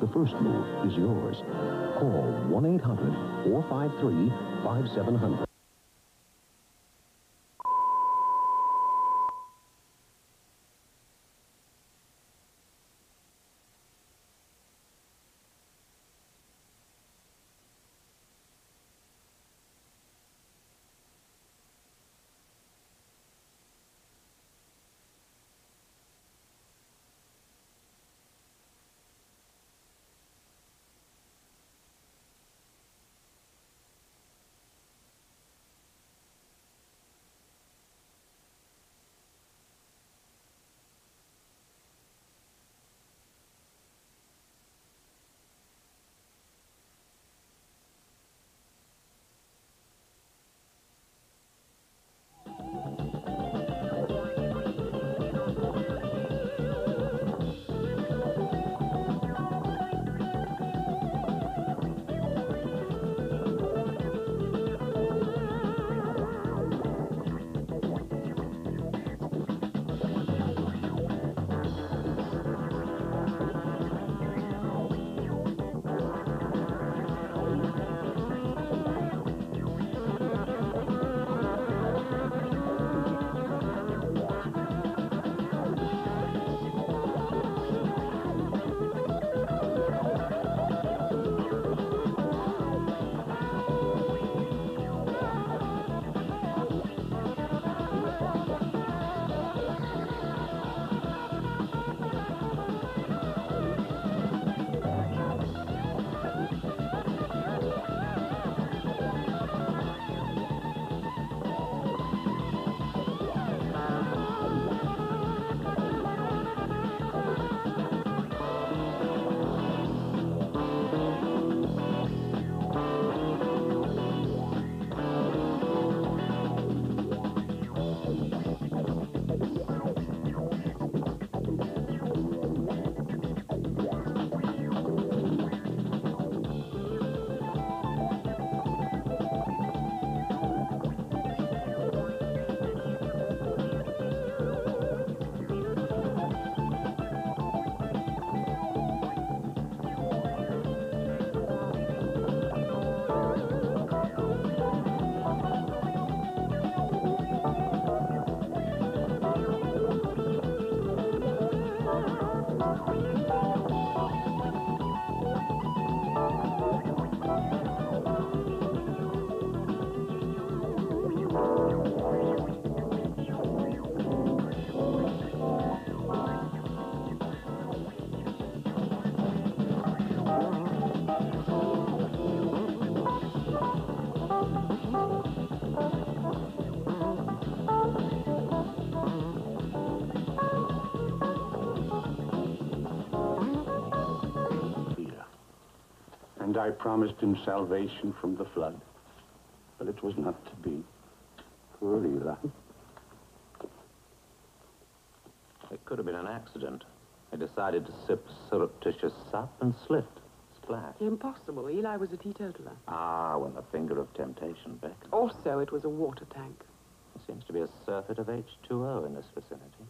the first move is yours. Call 1-800-453-5700. I promised him salvation from the flood. But it was not to be. Poor Eli. It could have been an accident. I decided to sip surreptitious sap and slipped. Splash. Impossible. Eli was a teetotaler. Ah, when the finger of temptation beckons. Also, it was a water tank. There seems to be a surfeit of H2O in this vicinity.